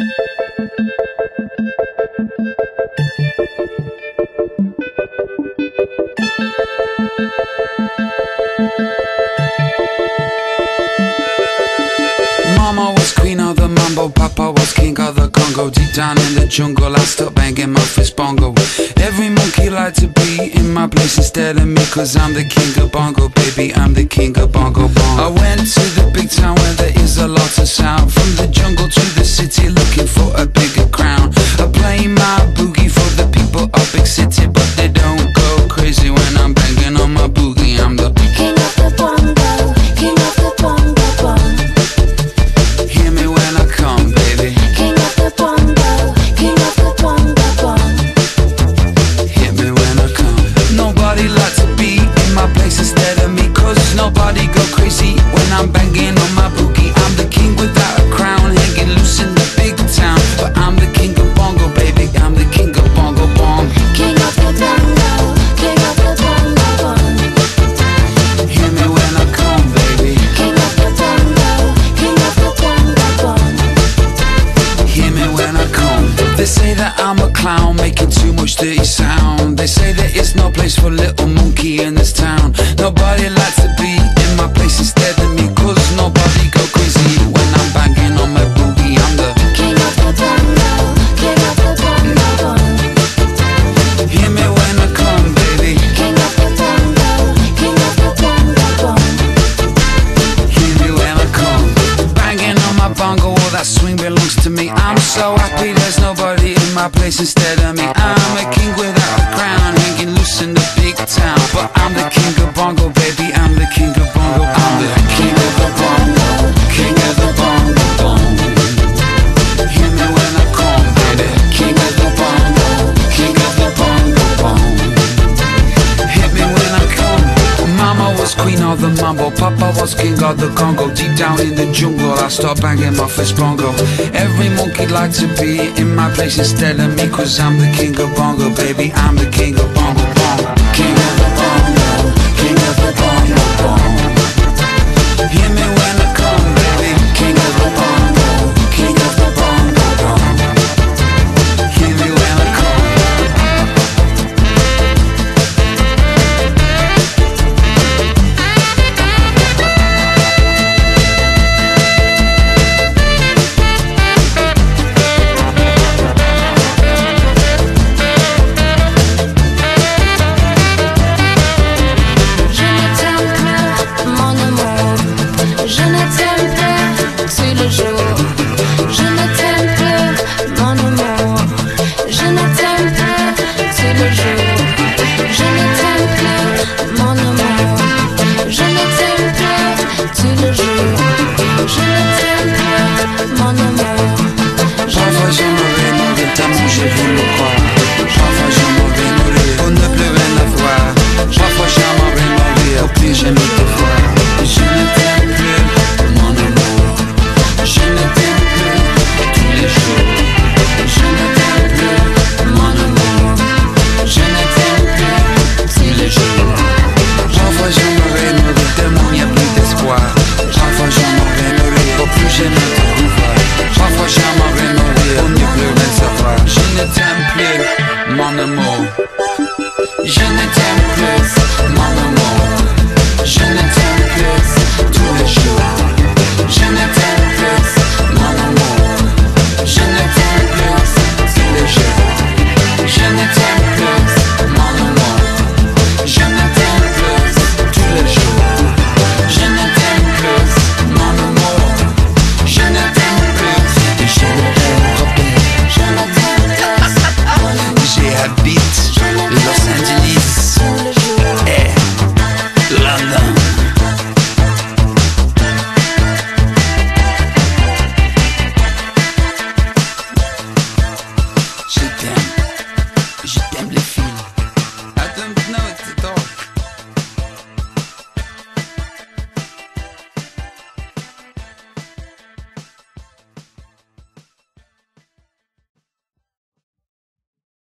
Mama was queen of the mambo, Papa was king of the Congo. Deep down in the jungle, I still banging my fist bongo. Every monkey like to be in my place instead of me, cause I'm the king of bongo, baby. I'm the king of bongo bongo. I went to the City sound They say there is no place for little monkey in this town Nobody like. instead of me. I'm a king without a crown Hanging loose in the big town. But I'm the king of bongo, baby I'm the king of bongo of the mambo. Papa was king of the Congo. Deep down in the jungle I start banging my first bongo. Every monkey like to be in my place Instead of me Cause I'm the king of bongo Baby, I'm the king of bongo.